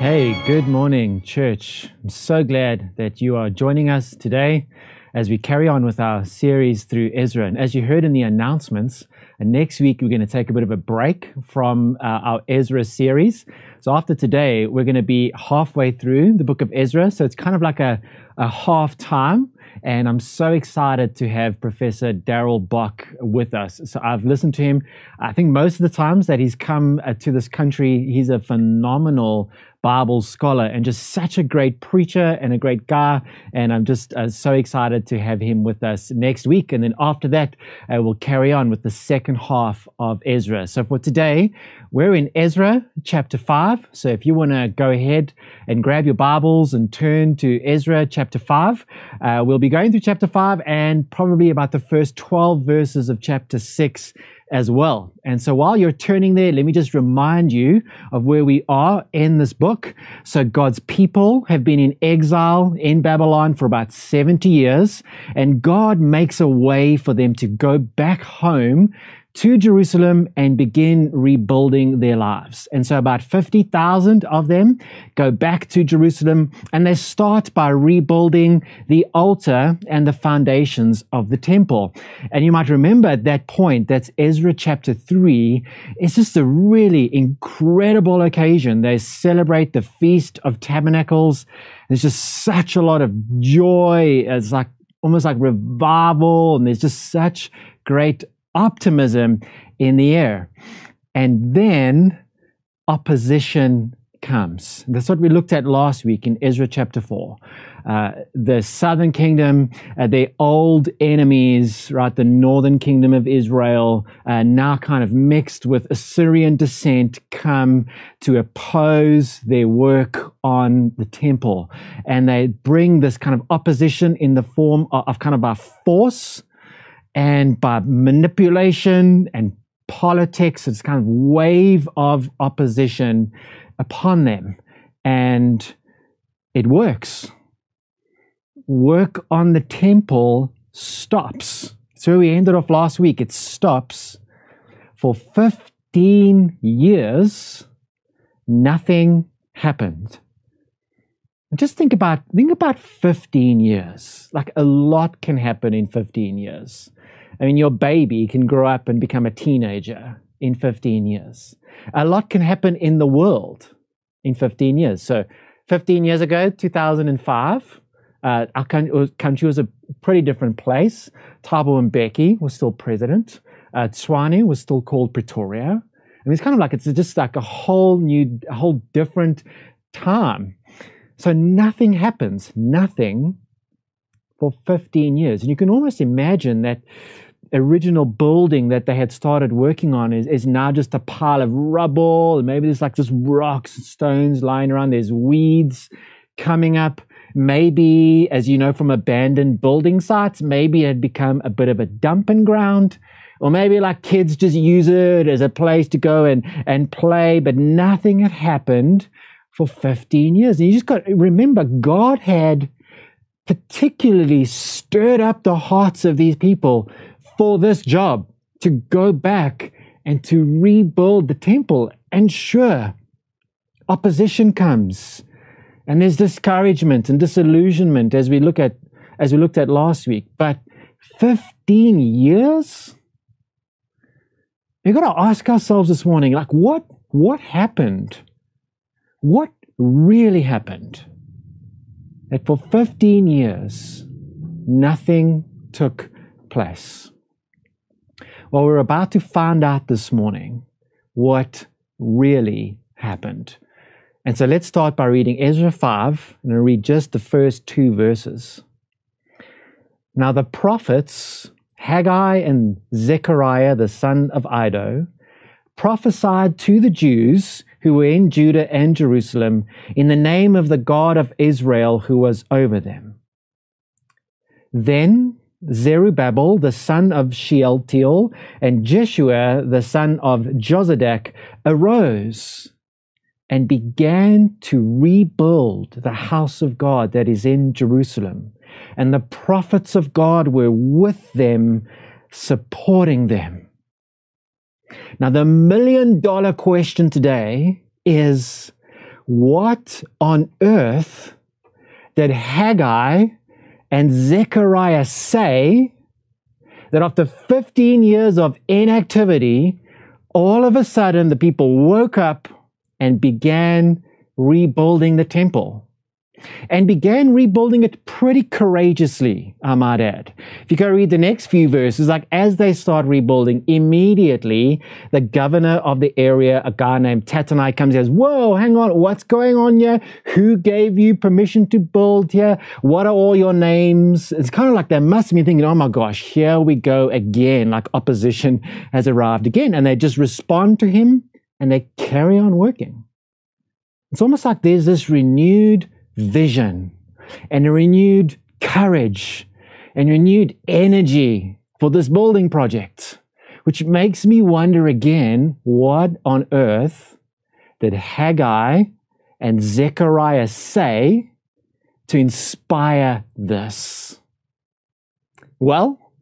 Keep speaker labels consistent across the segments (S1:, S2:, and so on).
S1: Hey, good morning, church. I'm so glad that you are joining us today as we carry on with our series through Ezra. And as you heard in the announcements, uh, next week we're going to take a bit of a break from uh, our Ezra series. So after today, we're going to be halfway through the book of Ezra. So it's kind of like a, a half time. And I'm so excited to have Professor Darrell Bock with us. So I've listened to him, I think most of the times that he's come uh, to this country, he's a phenomenal Bible scholar and just such a great preacher and a great guy. And I'm just uh, so excited to have him with us next week. And then after that, uh, we'll carry on with the second half of Ezra. So for today, we're in Ezra chapter 5. So if you want to go ahead and grab your Bibles and turn to Ezra chapter 5, uh, we'll be going through chapter 5 and probably about the first 12 verses of chapter 6 as well. And so while you're turning there, let me just remind you of where we are in this book. So God's people have been in exile in Babylon for about 70 years, and God makes a way for them to go back home to Jerusalem and begin rebuilding their lives. And so about 50,000 of them go back to Jerusalem and they start by rebuilding the altar and the foundations of the temple. And you might remember at that point, that's Ezra chapter 3. It's just a really incredible occasion. They celebrate the Feast of Tabernacles. There's just such a lot of joy. It's like almost like revival and there's just such great optimism in the air. And then opposition comes. That's what we looked at last week in Ezra chapter 4. Uh, the southern kingdom, uh, the old enemies, right? The northern kingdom of Israel, uh, now kind of mixed with Assyrian descent, come to oppose their work on the temple. And they bring this kind of opposition in the form of, of kind of a force and by manipulation and politics, it's kind of wave of opposition upon them. And it works. Work on the temple stops. So we ended off last week. It stops for 15 years. Nothing happened. Just think about think about 15 years. Like a lot can happen in 15 years. I mean, your baby can grow up and become a teenager in 15 years. A lot can happen in the world in 15 years. So, 15 years ago, 2005, uh, our country was a pretty different place. Thabo Mbeki was still president. Uh, Tshwane was still called Pretoria. I mean, it's kind of like it's just like a whole new, a whole different time. So nothing happens, nothing for 15 years. And you can almost imagine that original building that they had started working on is, is now just a pile of rubble. And maybe there's like just rocks and stones lying around. There's weeds coming up. Maybe, as you know from abandoned building sites, maybe it had become a bit of a dumping ground. Or maybe like kids just use it as a place to go and, and play, but nothing had happened for 15 years. And you just got to remember, God had particularly stirred up the hearts of these people for this job to go back and to rebuild the temple. And sure, opposition comes and there's discouragement and disillusionment as we look at as we looked at last week. But 15 years? We've got to ask ourselves this morning, like what what happened? What really happened? That for 15 years nothing took place. Well, we're about to find out this morning what really happened. And so let's start by reading Ezra 5, and I'll read just the first two verses. Now, the prophets, Haggai and Zechariah, the son of Iddo, prophesied to the Jews who were in Judah and Jerusalem in the name of the God of Israel who was over them. Then Zerubbabel, the son of Shealtiel, and Jeshua, the son of Jozadak, arose and began to rebuild the house of God that is in Jerusalem. And the prophets of God were with them, supporting them. Now, the million dollar question today is what on earth did Haggai and Zechariah say that after 15 years of inactivity, all of a sudden the people woke up and began rebuilding the temple? And began rebuilding it pretty courageously, I might add. If you go read the next few verses, like as they start rebuilding, immediately the governor of the area, a guy named Tattenai, comes and says, Whoa, hang on, what's going on here? Who gave you permission to build here? What are all your names? It's kind of like they must been thinking, Oh my gosh, here we go again, like opposition has arrived again. And they just respond to him and they carry on working. It's almost like there's this renewed vision and a renewed courage and renewed energy for this building project, which makes me wonder again what on earth did Haggai and Zechariah say to inspire this? Well,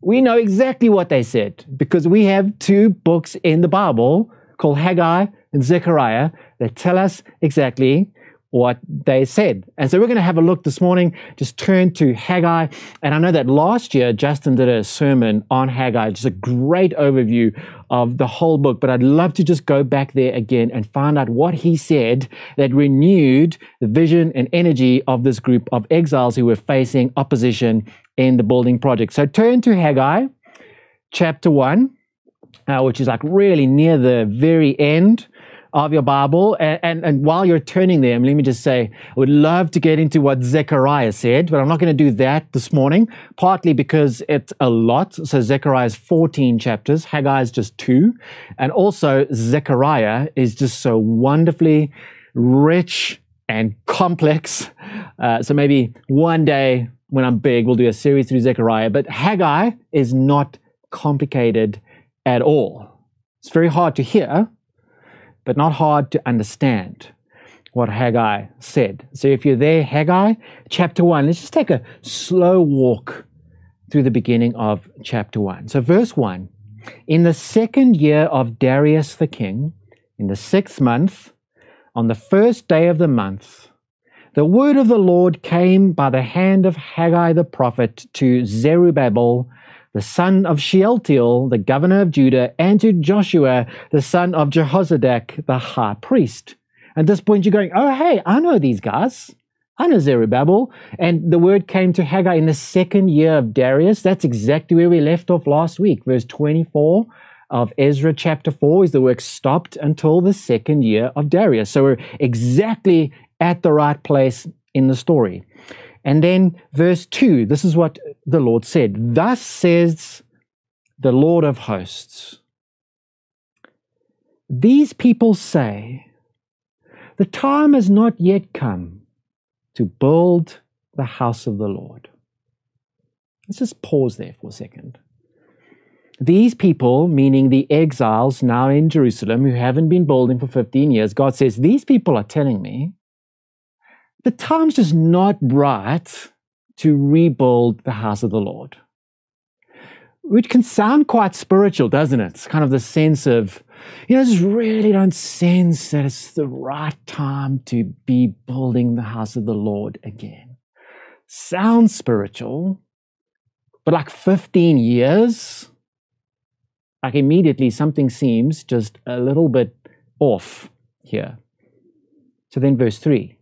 S1: we know exactly what they said because we have two books in the Bible called Haggai and Zechariah that tell us exactly what they said. And so we're going to have a look this morning, just turn to Haggai. And I know that last year Justin did a sermon on Haggai, just a great overview of the whole book. But I'd love to just go back there again and find out what he said that renewed the vision and energy of this group of exiles who were facing opposition in the building project. So turn to Haggai chapter 1, uh, which is like really near the very end of your Bible. And, and, and, while you're turning them, let me just say, I would love to get into what Zechariah said, but I'm not going to do that this morning, partly because it's a lot. So Zechariah is 14 chapters, Haggai is just two. And also, Zechariah is just so wonderfully rich and complex. Uh, so maybe one day when I'm big, we'll do a series through Zechariah. But Haggai is not complicated at all. It's very hard to hear, but not hard to understand what Haggai said. So if you're there, Haggai chapter 1, let's just take a slow walk through the beginning of chapter 1. So, verse 1 In the second year of Darius the king, in the sixth month, on the first day of the month, the word of the Lord came by the hand of Haggai the prophet to Zerubbabel the son of Shealtiel, the governor of Judah, and to Joshua, the son of Jehozadak, the high priest. At this point, you're going, oh, hey, I know these guys. I know Zerubbabel. And the word came to Haggai in the second year of Darius. That's exactly where we left off last week. Verse 24 of Ezra chapter 4 is the work stopped until the second year of Darius. So we're exactly at the right place in the story. And then verse 2, this is what the Lord said Thus says the Lord of hosts. These people say, The time has not yet come to build the house of the Lord. Let's just pause there for a second. These people, meaning the exiles now in Jerusalem who haven't been building for 15 years, God says, These people are telling me the time's just not right to rebuild the house of the Lord. Which can sound quite spiritual, doesn't it? It's kind of the sense of, you know, I just really don't sense that it's the right time to be building the house of the Lord again. Sounds spiritual, but like 15 years, like immediately something seems just a little bit off here. So then, verse 3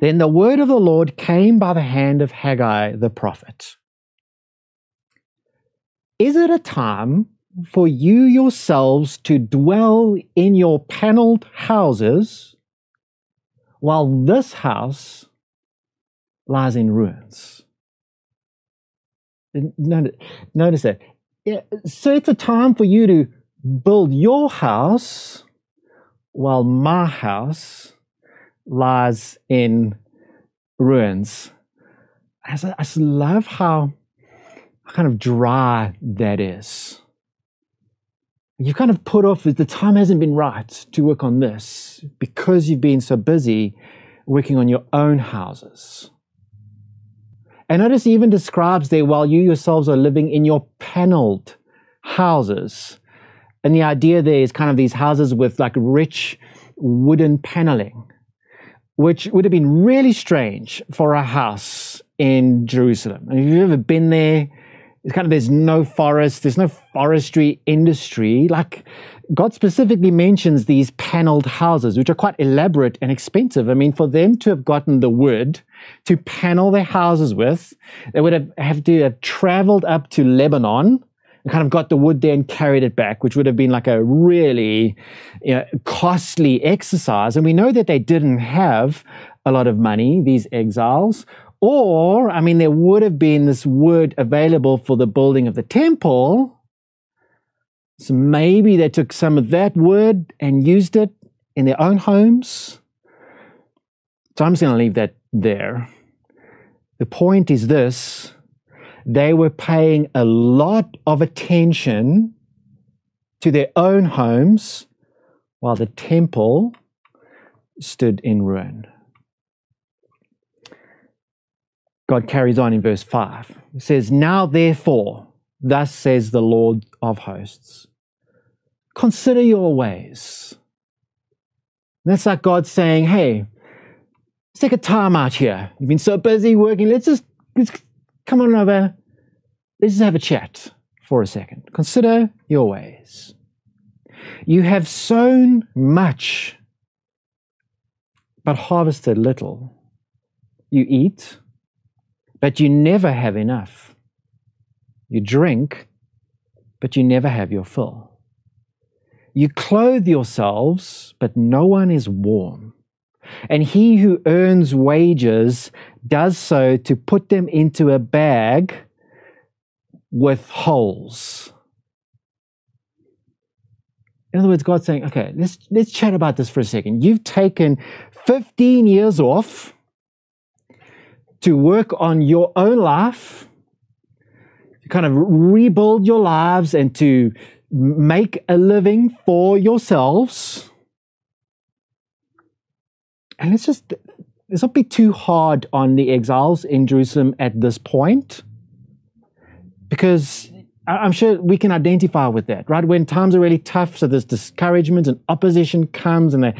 S1: then the word of the Lord came by the hand of Haggai the prophet. Is it a time for you yourselves to dwell in your paneled houses while this house lies in ruins? Notice that. So it's a time for you to build your house while my house lies in ruins. I just, I just love how kind of dry that is. You've kind of put off, the time hasn't been right to work on this because you've been so busy working on your own houses. And notice he even describes there while you yourselves are living in your paneled houses. And the idea there is kind of these houses with like rich wooden paneling, which would have been really strange for a house in Jerusalem. And if you've ever been there, it's kind of there's no forest, there's no forestry industry. Like God specifically mentions these paneled houses, which are quite elaborate and expensive. I mean, for them to have gotten the wood to panel their houses with, they would have, have to have traveled up to Lebanon and kind of got the wood there and carried it back, which would have been like a really you know, costly exercise. And we know that they didn't have a lot of money, these exiles. Or, I mean, there would have been this wood available for the building of the temple. So maybe they took some of that wood and used it in their own homes. So I'm just going to leave that there. The point is this they were paying a lot of attention to their own homes while the temple stood in ruin. God carries on in verse 5. It says, Now therefore, thus says the Lord of hosts, consider your ways. And that's like God saying, Hey, let's take a time out here. You've been so busy working. Let's just, let's come on over. Let's have a chat for a second. Consider your ways. You have sown much, but harvested little. You eat but you never have enough. You drink, but you never have your fill. You clothe yourselves, but no one is warm. And he who earns wages does so to put them into a bag with holes. In other words, God's saying, okay, let's, let's chat about this for a second. You've taken 15 years off to work on your own life, to kind of rebuild your lives and to make a living for yourselves. And let's just let's not be too hard on the exiles in Jerusalem at this point, because I'm sure we can identify with that, right? When times are really tough, so there's discouragement and opposition comes, and they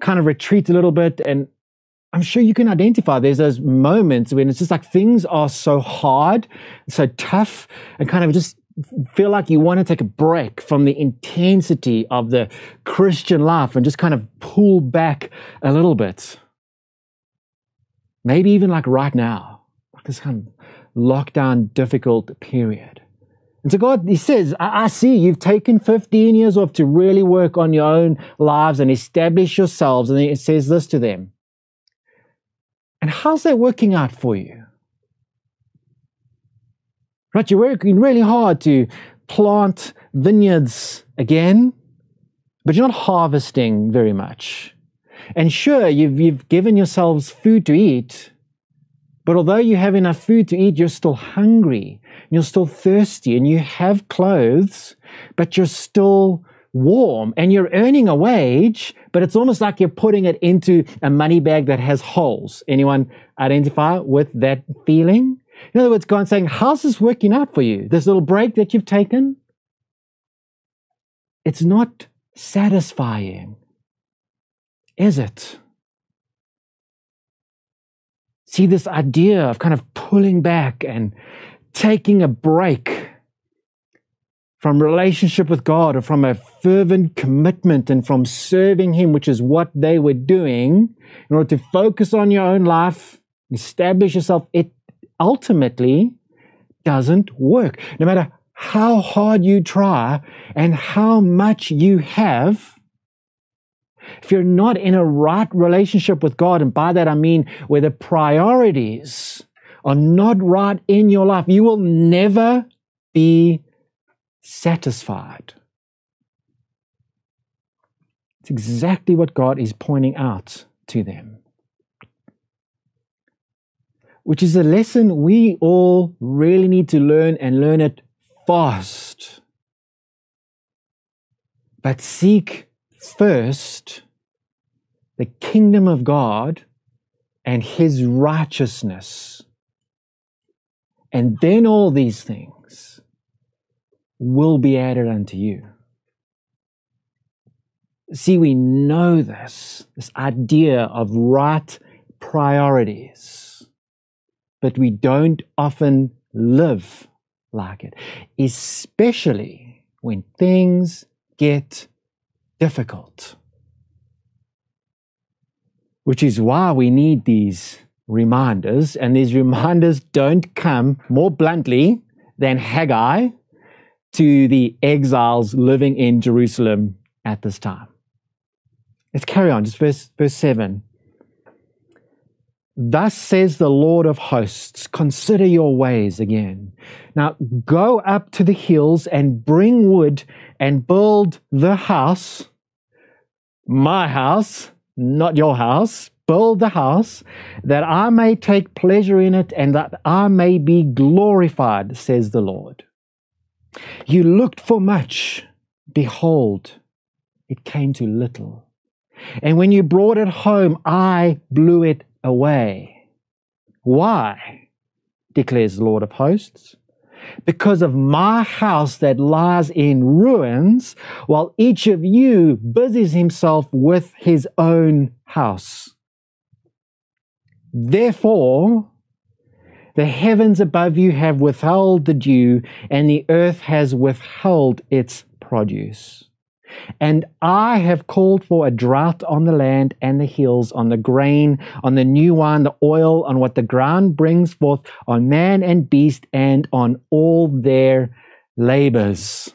S1: kind of retreat a little bit, and I'm sure you can identify there's those moments when it's just like things are so hard, so tough, and kind of just feel like you want to take a break from the intensity of the Christian life and just kind of pull back a little bit. Maybe even like right now, like this kind of lockdown, difficult period. And so God, He says, I, I, see you've taken 15 years off to really work on your own lives and establish yourselves. And He says this to them and how's that working out for you? Right, you're working really hard to plant vineyards again, but you're not harvesting very much. And sure, you've, you've given yourselves food to eat, but although you have enough food to eat, you're still hungry, you're still thirsty, and you have clothes, but you're still warm and you're earning a wage, but it's almost like you're putting it into a money bag that has holes. Anyone identify with that feeling? In other words, God's saying, How's this working out for you? This little break that you've taken? It's not satisfying, is it? See, this idea of kind of pulling back and taking a break from relationship with God or from a fervent commitment and from serving Him, which is what they were doing, in order to focus on your own life, establish yourself, it ultimately doesn't work. No matter how hard you try and how much you have, if you're not in a right relationship with God, and by that I mean where the priorities are not right in your life, you will never be satisfied. It's exactly what God is pointing out to them. Which is a lesson we all really need to learn and learn it fast. But seek first the kingdom of God and his righteousness. And then all these things will be added unto you. See, we know this, this idea of right priorities, but we don't often live like it, especially when things get difficult. Which is why we need these reminders, and these reminders don't come more bluntly than Haggai to the exiles living in Jerusalem at this time. Let's carry on, just verse, verse 7. Thus says the Lord of hosts, consider your ways again. Now go up to the hills and bring wood and build the house, my house, not your house, build the house, that I may take pleasure in it and that I may be glorified, says the Lord. You looked for much, behold, it came to little. And when you brought it home, I blew it away. Why? declares the Lord of hosts. Because of my house that lies in ruins, while each of you busies himself with his own house. Therefore, the heavens above you have withheld the dew, and the earth has withheld its produce. And I have called for a drought on the land and the hills, on the grain, on the new wine, the oil, on what the ground brings forth, on man and beast, and on all their labors.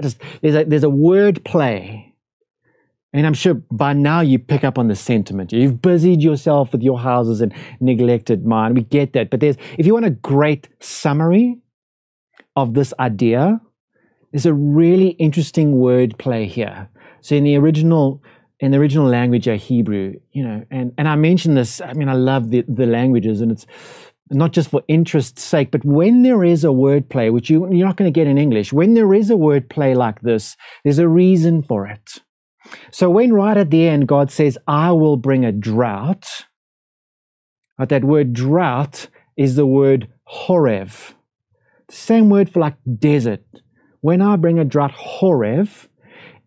S1: Just, there's, a, there's a word play. And I'm sure by now you pick up on the sentiment. You've busied yourself with your houses and neglected mine. We get that. But there's, if you want a great summary of this idea, there's a really interesting word play here. So in the original in the original language of Hebrew, you know, and, and I mentioned this, I mean, I love the, the languages and it's not just for interest's sake, but when there is a word play, which you, you're not going to get in English, when there is a word play like this, there's a reason for it. So when right at the end God says, I will bring a drought, but that word drought is the word horev. The same word for like desert, when I bring a drought, Horev.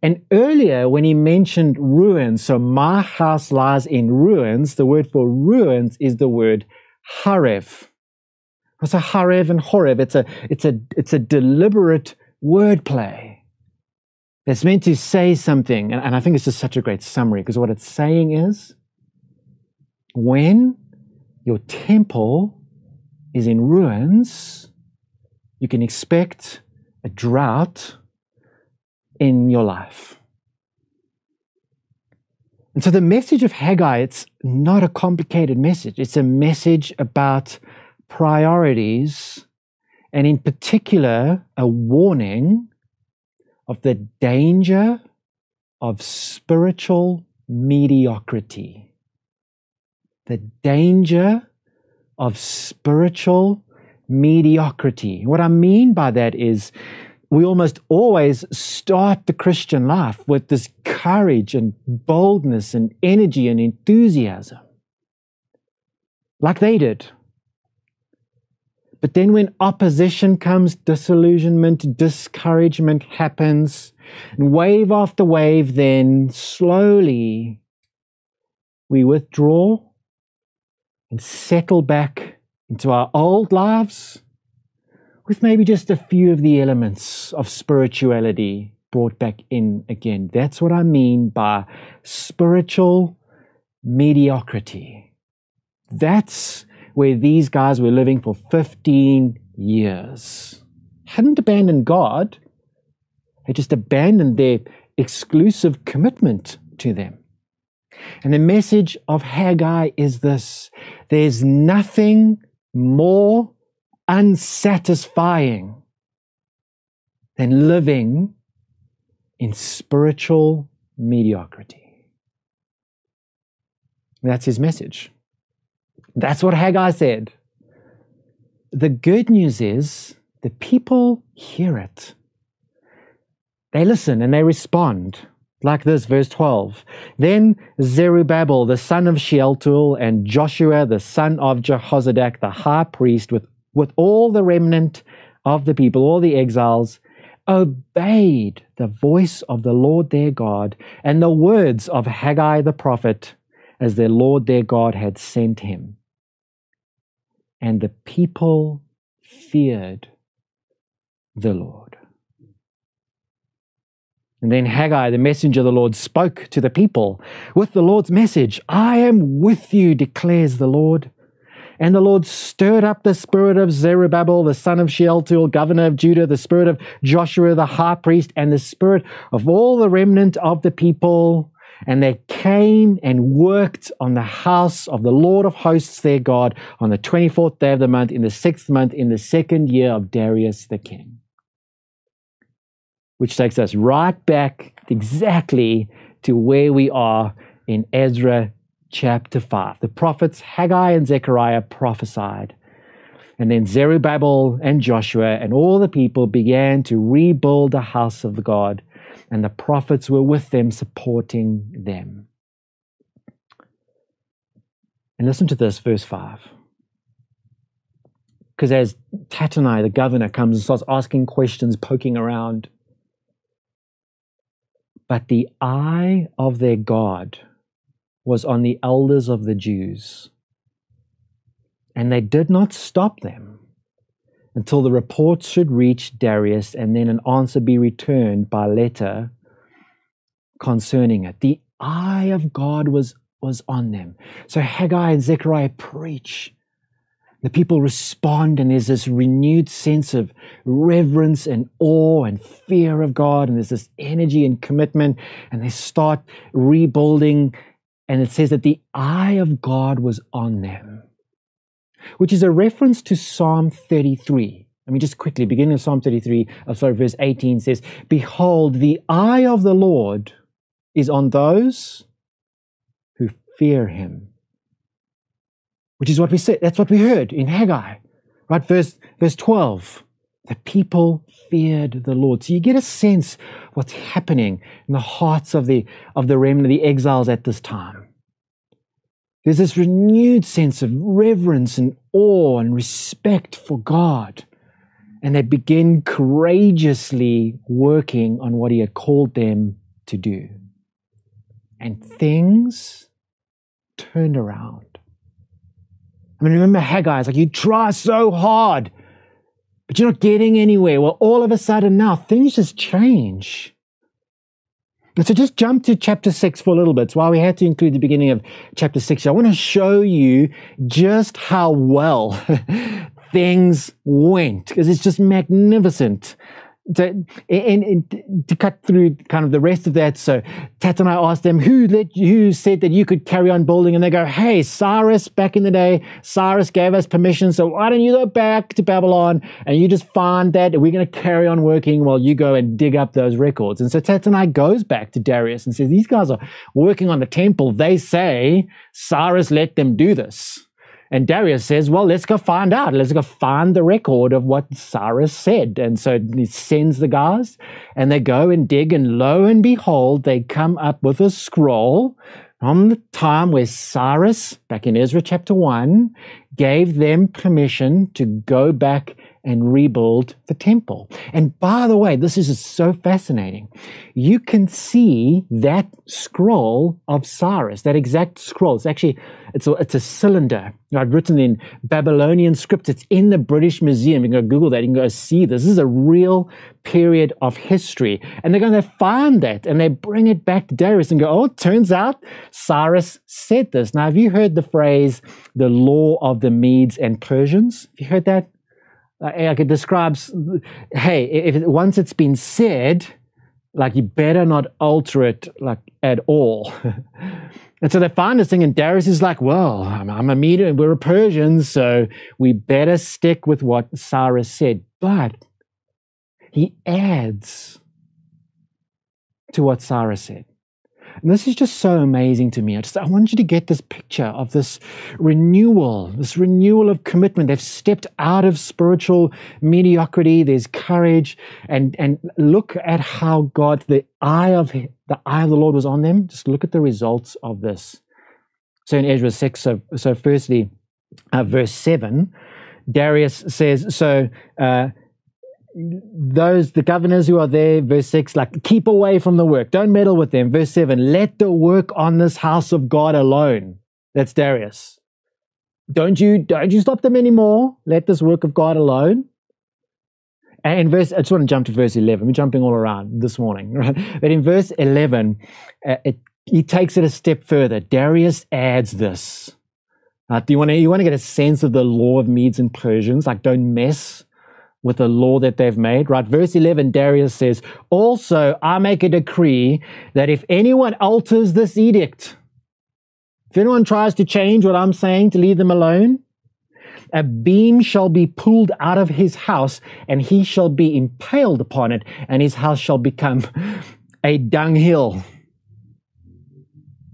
S1: And earlier, when he mentioned ruins, so my house lies in ruins, the word for ruins is the word Harev. So Harev and Horev, it's a, it's a, it's a deliberate wordplay. It's meant to say something, and, and I think it's just such a great summary because what it's saying is when your temple is in ruins, you can expect a drought in your life. And so the message of Haggai, it's not a complicated message. It's a message about priorities, and in particular, a warning of the danger of spiritual mediocrity. The danger of spiritual mediocrity. What I mean by that is we almost always start the Christian life with this courage and boldness and energy and enthusiasm, like they did. But then when opposition comes, disillusionment, discouragement happens, and wave after wave, then slowly we withdraw and settle back into our old lives with maybe just a few of the elements of spirituality brought back in again. That's what I mean by spiritual mediocrity. That's where these guys were living for 15 years. Hadn't abandoned God, they just abandoned their exclusive commitment to them. And the message of Haggai is this there's nothing more unsatisfying than living in spiritual mediocrity. That's his message. That's what Haggai said. The good news is the people hear it. They listen and they respond like this, verse 12. Then Zerubbabel, the son of Shealtiel, and Joshua, the son of Jehozadak, the high priest, with, with all the remnant of the people, all the exiles, obeyed the voice of the Lord their God and the words of Haggai the prophet, as their Lord their God had sent him. And the people feared the Lord. And then Haggai, the messenger of the Lord, spoke to the people with the Lord's message I am with you, declares the Lord. And the Lord stirred up the spirit of Zerubbabel, the son of Shealtiel, governor of Judah, the spirit of Joshua, the high priest, and the spirit of all the remnant of the people. And they came and worked on the house of the Lord of hosts, their God, on the 24th day of the month, in the sixth month, in the second year of Darius the king. Which takes us right back exactly to where we are in Ezra chapter 5. The prophets Haggai and Zechariah prophesied. And then Zerubbabel and Joshua and all the people began to rebuild the house of the God, and the prophets were with them, supporting them. And listen to this, verse 5. Because as Tattenai, the governor, comes and starts asking questions, poking around, but the eye of their God was on the elders of the Jews. And they did not stop them until the report should reach Darius and then an answer be returned by letter concerning it. The eye of God was, was on them. So Haggai and Zechariah preach. The people respond, and there's this renewed sense of reverence and awe and fear of God, and there's this energy and commitment, and they start rebuilding and it says that the eye of God was on them, which is a reference to Psalm 33. I mean, just quickly, beginning of Psalm 33, oh, sorry, verse 18 says, Behold, the eye of the Lord is on those who fear him. Which is what we said, that's what we heard in Haggai, right? Verse, verse 12. The people feared the Lord. So you get a sense what's happening in the hearts of the, of the remnant, the exiles at this time. There's this renewed sense of reverence and awe and respect for God. And they begin courageously working on what He had called them to do. And things turned around. Mean, remember Haggai, it's like you try so hard but you're not getting anywhere. Well, all of a sudden now things just change. So just jump to chapter 6 for a little bit. While we had to include the beginning of chapter 6, I want to show you just how well things went because it's just magnificent to, and, and, to cut through kind of the rest of that, so Tattenai asked them, who let who said that you could carry on building? And they go, hey, Cyrus, back in the day, Cyrus gave us permission, so why don't you go back to Babylon and you just find that and we're going to carry on working while you go and dig up those records. And so Tattenai goes back to Darius and says, these guys are working on the temple. They say Cyrus let them do this. And Darius says, Well, let's go find out. Let's go find the record of what Cyrus said. And so he sends the guys, and they go and dig, and lo and behold, they come up with a scroll from the time where Cyrus, back in Ezra chapter 1, gave them permission to go back and rebuild the temple. And by the way, this is so fascinating. You can see that scroll of Cyrus, that exact scroll. It's actually it's a, it's a cylinder right, written in Babylonian script. It's in the British Museum. You can go Google that. You can go see this. This is a real period of history. And they're going to find that and they bring it back to Darius and go, oh, it turns out Cyrus said this. Now, have you heard the phrase, the law of the Medes and Persians? Have you heard that? Uh, like it describes, hey, if it, once it's been said, like you better not alter it like at all. and so they find this thing, and Darius is like, well, I'm, I'm a Medo we're a Persian, so we better stick with what Cyrus said. But he adds to what Cyrus said. And this is just so amazing to me. I just I want you to get this picture of this renewal, this renewal of commitment. They've stepped out of spiritual mediocrity. There's courage, and and look at how God, the eye of the eye of the Lord was on them. Just look at the results of this. So in Ezra six, so so firstly, uh, verse seven, Darius says so. Uh, those the governors who are there verse 6 like keep away from the work. Don't meddle with them. Verse 7 let the work on this house of god alone. That's darius. Don't you don't you stop them anymore. Let this work of god alone. And in verse i just want to jump to verse 11 we're jumping all around this morning right? But in verse 11 uh, it, he takes it a step further. Darius adds this. Uh, do you want to you want to get a sense of the law of medes and persians? Like don't mess with the law that they've made, right? Verse 11, Darius says, Also, I make a decree that if anyone alters this edict, if anyone tries to change what I'm saying to leave them alone, a beam shall be pulled out of his house, and he shall be impaled upon it, and his house shall become a dunghill.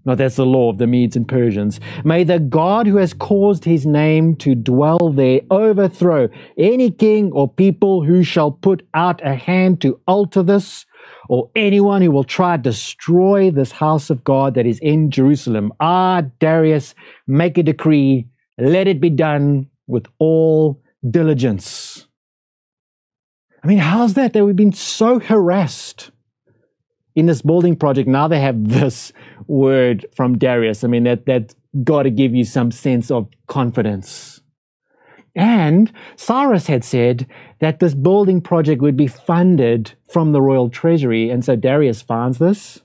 S1: No, that's the law of the Medes and Persians. May the God who has caused his name to dwell there overthrow any king or people who shall put out a hand to alter this, or anyone who will try to destroy this house of God that is in Jerusalem. Ah, Darius, make a decree, let it be done with all diligence. I mean, how's that? That we've been so harassed in this building project, now they have this word from Darius. I mean, that, that got to give you some sense of confidence. And Cyrus had said that this building project would be funded from the royal treasury. And so Darius finds this.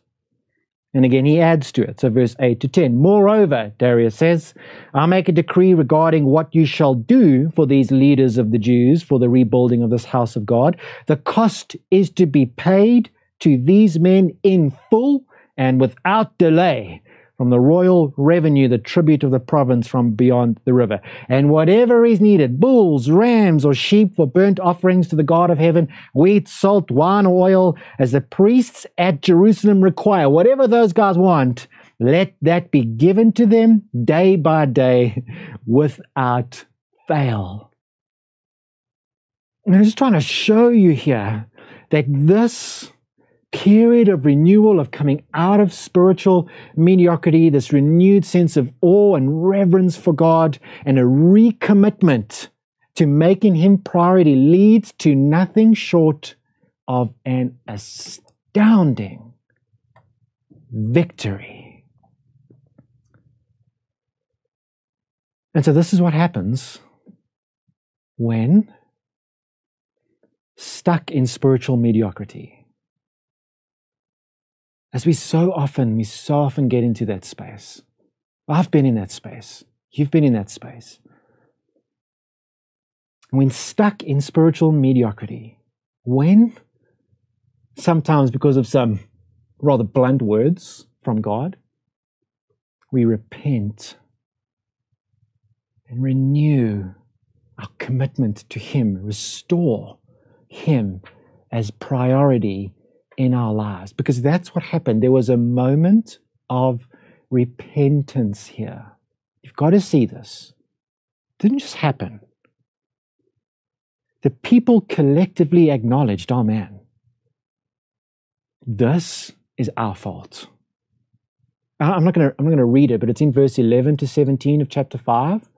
S1: And again, he adds to it. So, verse 8 to 10. Moreover, Darius says, I make a decree regarding what you shall do for these leaders of the Jews for the rebuilding of this house of God. The cost is to be paid to these men in full and without delay from the royal revenue, the tribute of the province from beyond the river. And whatever is needed, bulls, rams, or sheep for burnt offerings to the God of heaven, wheat, salt, wine, oil, as the priests at Jerusalem require, whatever those guys want, let that be given to them day by day without fail. I'm just trying to show you here that this period of renewal, of coming out of spiritual mediocrity, this renewed sense of awe and reverence for God, and a recommitment to making Him priority leads to nothing short of an astounding victory. And so, this is what happens when stuck in spiritual mediocrity as we so often, we so often get into that space. I've been in that space. You've been in that space. When stuck in spiritual mediocrity, when sometimes because of some rather blunt words from God, we repent and renew our commitment to Him, restore Him as priority in our lives because that's what happened. There was a moment of repentance here. You've got to see this. It didn't just happen. The people collectively acknowledged, oh man, this is our fault. I'm not going to I'm not going to read it, but it's in verse 11 to 17 of chapter 5.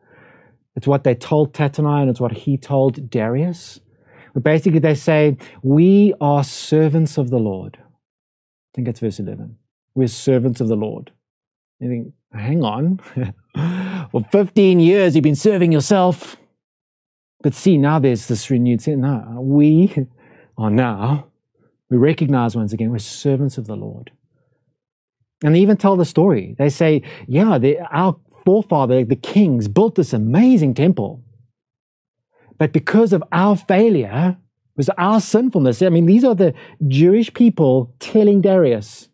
S1: It's what they told Tattenai and it's what he told Darius. But basically, they say, We are servants of the Lord. I think that's verse 11. We're servants of the Lord. You think, hang on. For 15 years, you've been serving yourself. But see, now there's this renewed sense. No, we are now, we recognize once again, we're servants of the Lord. And they even tell the story. They say, yeah, our forefather, the kings, built this amazing temple. But because of our failure, was our sinfulness. I mean, these are the Jewish people telling Darius,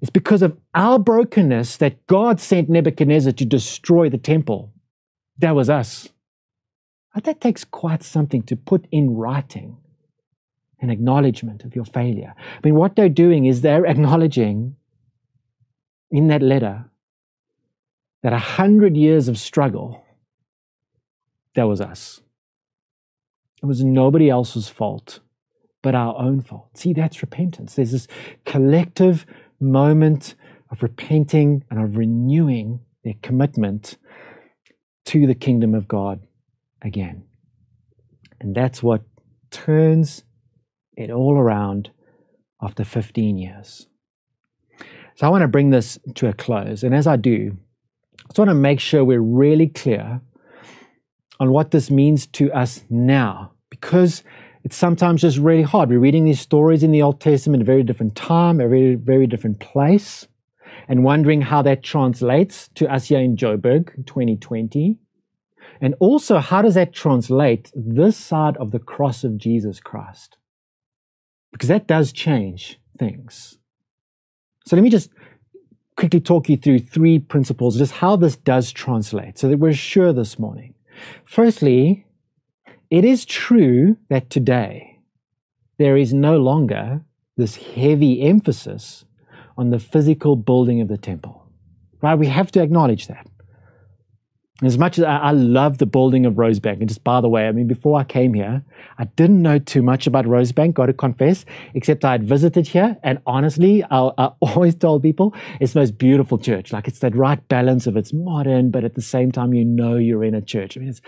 S1: it's because of our brokenness that God sent Nebuchadnezzar to destroy the temple. That was us. But that takes quite something to put in writing an acknowledgement of your failure. I mean, what they're doing is they're acknowledging in that letter that a hundred years of struggle, that was us. It was nobody else's fault but our own fault. See, that's repentance. There's this collective moment of repenting and of renewing their commitment to the kingdom of God again. And that's what turns it all around after 15 years. So I want to bring this to a close. And as I do, I just want to make sure we're really clear on what this means to us now, because it's sometimes just really hard. We're reading these stories in the Old Testament, a very different time, a very, very different place, and wondering how that translates to us here in Joburg 2020. And also, how does that translate this side of the cross of Jesus Christ? Because that does change things. So let me just quickly talk you through three principles, just how this does translate, so that we're sure this morning. Firstly, it is true that today there is no longer this heavy emphasis on the physical building of the temple. Right? We have to acknowledge that. As much as I, I, love the building of Rosebank, and just by the way, I mean, before I came here, I didn't know too much about Rosebank, got to confess, except I had visited here. And honestly, I, I always told people it's the most beautiful church. Like it's that right balance of it's modern, but at the same time, you know you're in a church. I mean, it's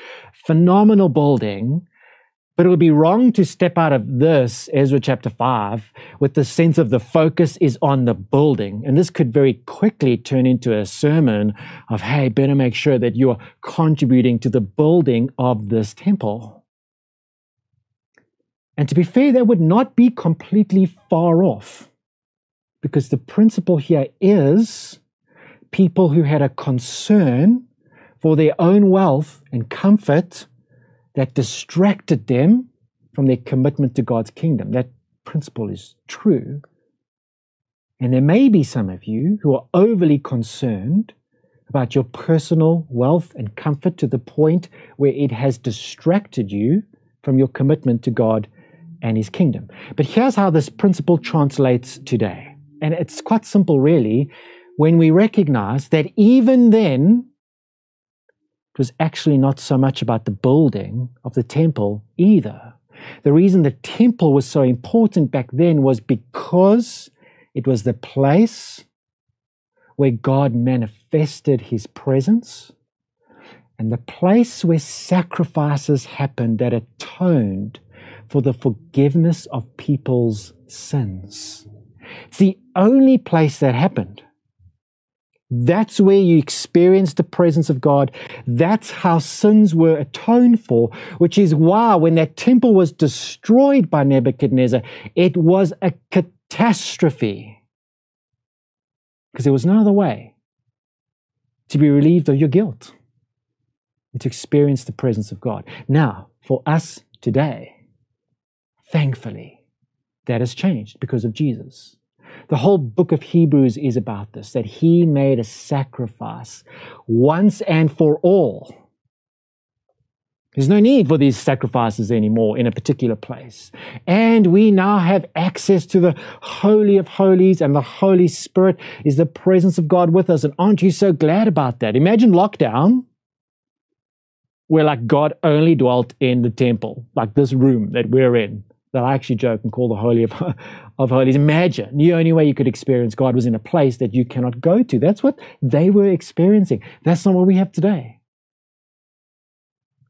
S1: phenomenal building but it would be wrong to step out of this, Ezra chapter 5, with the sense of the focus is on the building. And this could very quickly turn into a sermon of, hey, better make sure that you're contributing to the building of this temple. And to be fair, that would not be completely far off, because the principle here is people who had a concern for their own wealth and comfort that distracted them from their commitment to God's kingdom. That principle is true. And there may be some of you who are overly concerned about your personal wealth and comfort to the point where it has distracted you from your commitment to God and His kingdom. But here's how this principle translates today. And it's quite simple, really, when we recognize that even then, was actually not so much about the building of the temple either. The reason the temple was so important back then was because it was the place where God manifested his presence and the place where sacrifices happened that atoned for the forgiveness of people's sins. It's the only place that happened. That's where you experience the presence of God. That's how sins were atoned for, which is why when that temple was destroyed by Nebuchadnezzar, it was a catastrophe. Because there was no other way to be relieved of your guilt and to experience the presence of God. Now, for us today, thankfully, that has changed because of Jesus. The whole book of Hebrews is about this that he made a sacrifice once and for all. There's no need for these sacrifices anymore in a particular place. And we now have access to the Holy of Holies, and the Holy Spirit is the presence of God with us. And aren't you so glad about that? Imagine lockdown where like God only dwelt in the temple, like this room that we're in that I actually joke and call the Holy of, of Holies. Imagine the only way you could experience God was in a place that you cannot go to. That's what they were experiencing. That's not what we have today.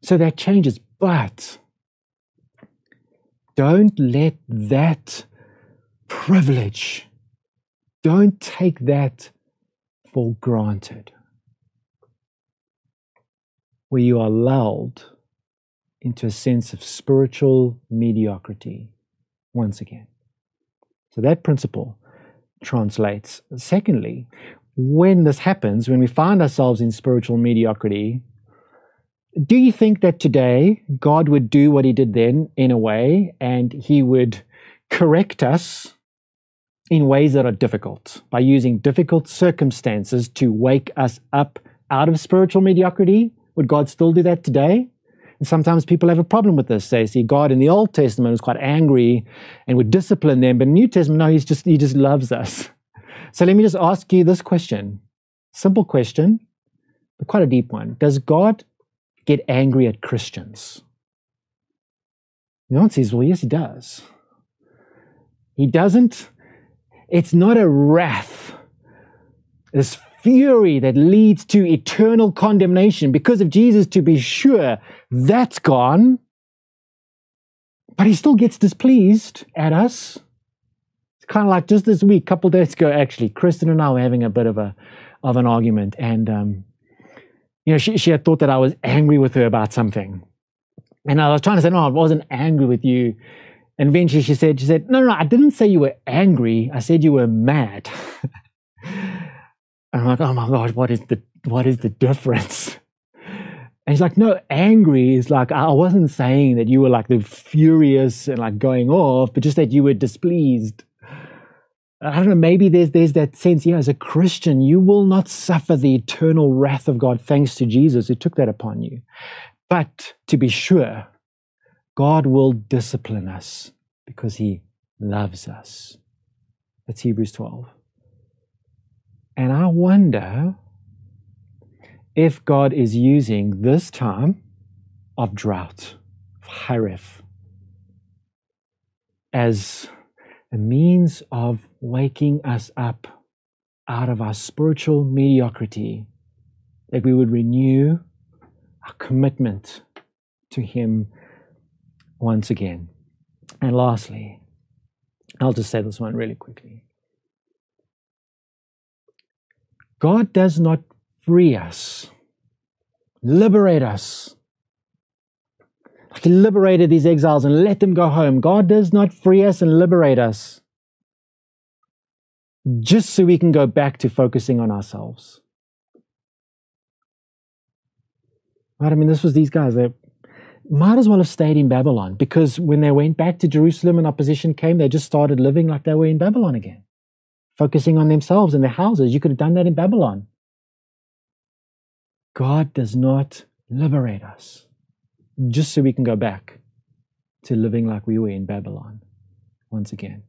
S1: So that changes. But don't let that privilege, don't take that for granted. Where you are lulled into a sense of spiritual mediocrity once again. So that principle translates. Secondly, when this happens, when we find ourselves in spiritual mediocrity, do you think that today God would do what he did then in a way and he would correct us in ways that are difficult by using difficult circumstances to wake us up out of spiritual mediocrity? Would God still do that today? Sometimes people have a problem with this. They see God in the Old Testament was quite angry and would discipline them, but New Testament, no, he's just he just loves us. So let me just ask you this question. Simple question, but quite a deep one. Does God get angry at Christians? The answer is, well, yes, he does. He doesn't, it's not a wrath, this fury that leads to eternal condemnation because of Jesus, to be sure, that's gone. but he still gets displeased at us. It's kind of like just this week, a couple days ago, actually, Kristen and I were having a bit of a of an argument, and um, you know, she she had thought that I was angry with her about something, and I was trying to say, no, I wasn't angry with you. And eventually, she said, she said, no, no, no, I didn't say you were angry. I said you were mad. I'm like, oh my God, what is the what is the difference? And he's like, no, angry is like, I wasn't saying that you were like the furious and like going off, but just that you were displeased. I don't know, maybe there's there's that sense, yeah, as a Christian, you will not suffer the eternal wrath of God thanks to Jesus who took that upon you. But to be sure, God will discipline us because he loves us. That's Hebrews 12. And I wonder if God is using this time of drought, of Harif, as a means of waking us up out of our spiritual mediocrity, that we would renew our commitment to Him once again. And lastly, I'll just say this one really quickly. God does not free us, liberate us. Like he liberated these exiles and let them go home. God does not free us and liberate us just so we can go back to focusing on ourselves. Right? I mean, this was these guys. They might as well have stayed in Babylon because when they went back to Jerusalem and opposition came, they just started living like they were in Babylon again, focusing on themselves and their houses. You could have done that in Babylon. God does not liberate us just so we can go back to living like we were in Babylon once again.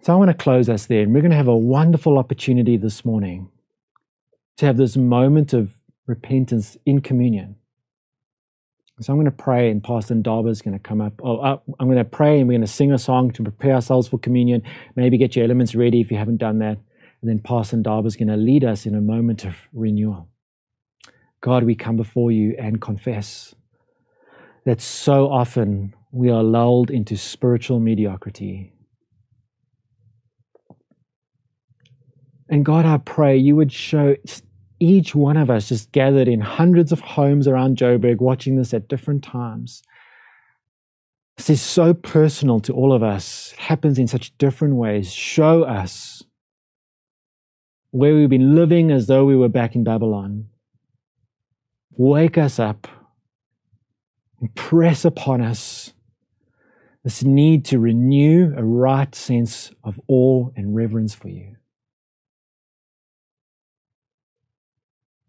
S1: So I want to close us there, and we're going to have a wonderful opportunity this morning to have this moment of repentance in communion. So I'm going to pray, and Pastor Ndaba is going to come up. Oh, uh, I'm going to pray, and we're going to sing a song to prepare ourselves for communion. Maybe get your elements ready if you haven't done that. And then Pastor Ndaba is going to lead us in a moment of renewal. God, we come before you and confess that so often we are lulled into spiritual mediocrity. And God, I pray you would show each one of us just gathered in hundreds of homes around Joburg watching this at different times. This is so personal to all of us. It happens in such different ways. Show us where we've been living as though we were back in Babylon. Wake us up and press upon us this need to renew a right sense of awe and reverence for you.